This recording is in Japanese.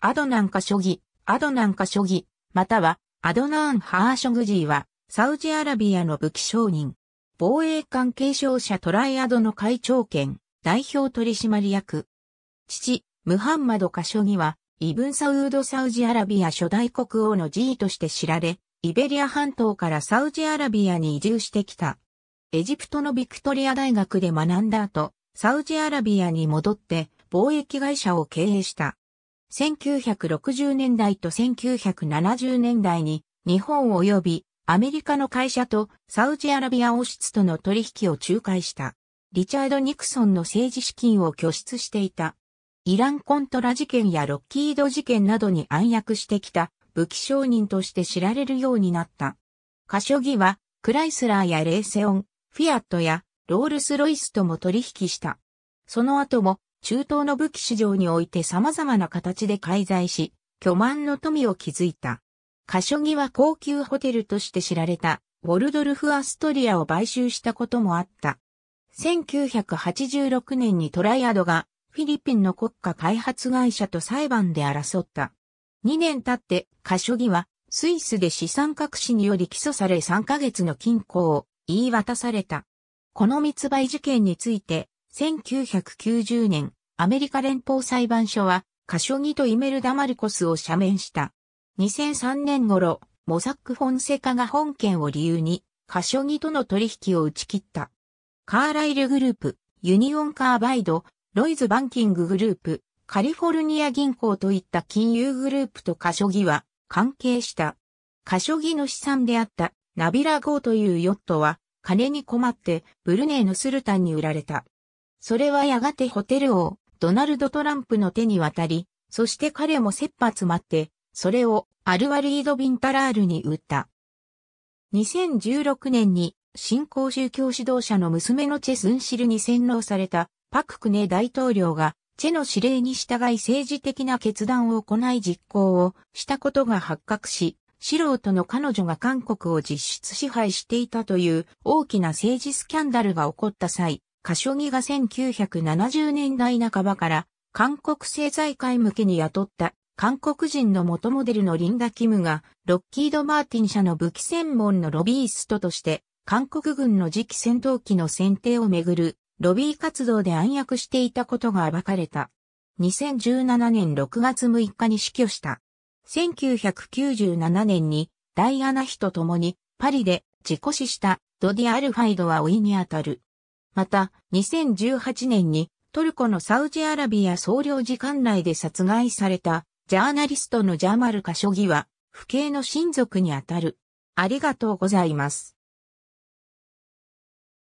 アドナンカショギ、アドナンカショギ、またはアドナーン・ハーショグジーは、サウジアラビアの武器商人。防衛関係商社トライアドの会長兼、代表取締役。父、ムハンマド・カショギは、イブン・サウード・サウジアラビア初代国王の侍医として知られ、イベリア半島からサウジアラビアに移住してきた。エジプトのビクトリア大学で学んだ後、サウジアラビアに戻って貿易会社を経営した。1960年代と1970年代に日本及びアメリカの会社とサウジアラビア王室との取引を仲介した。リチャード・ニクソンの政治資金を拠出していた。イランコントラ事件やロッキード事件などに暗躍してきた武器商人として知られるようになった。カショギはクライスラーやレーセオン、フィアットやロールスロイスとも取引した。その後も中東の武器市場において様々な形で介在し、巨万の富を築いた。カショギは高級ホテルとして知られたウォルドルフ・アストリアを買収したこともあった。1986年にトライアドがフィリピンの国家開発会社と裁判で争った。2年経ってカショギはスイスで資産隠しにより起訴され3ヶ月の禁錮を言い渡された。この密売事件について、1990年、アメリカ連邦裁判所は、カショギとイメルダ・マルコスを赦免した。2003年頃、モザック・フォンセカが本件を理由に、カショギとの取引を打ち切った。カーライルグループ、ユニオンカーバイド、ロイズバンキンググループ、カリフォルニア銀行といった金融グループとカショギは関係した。カショギの資産であったナビラ号というヨットは金に困ってブルネーのスルタンに売られた。それはやがてホテル王ドナルド・トランプの手に渡り、そして彼も切羽詰まって、それをアルワリード・ビンタラールに売った。2016年に新興宗教指導者の娘のチェ・スンシルに洗脳されたパククネ大統領がチェの指令に従い政治的な決断を行い実行をしたことが発覚し、素人の彼女が韓国を実質支配していたという大きな政治スキャンダルが起こった際、カショギが1970年代半ばから韓国政財界向けに雇った韓国人の元モデルのリンダ・キムがロッキード・マーティン社の武器専門のロビーストとして韓国軍の次期戦闘機の選定をめぐるロビー活動で暗躍していたことが暴かれた。2017年6月6日に死去した。1997年にダイアナ妃と共にパリで自己死したドディ・アルファイドは老いにあたる。また、2018年にトルコのサウジアラビア総領事館内で殺害されたジャーナリストのジャーマル・カショギは、不敬の親族にあたる。ありがとうございます。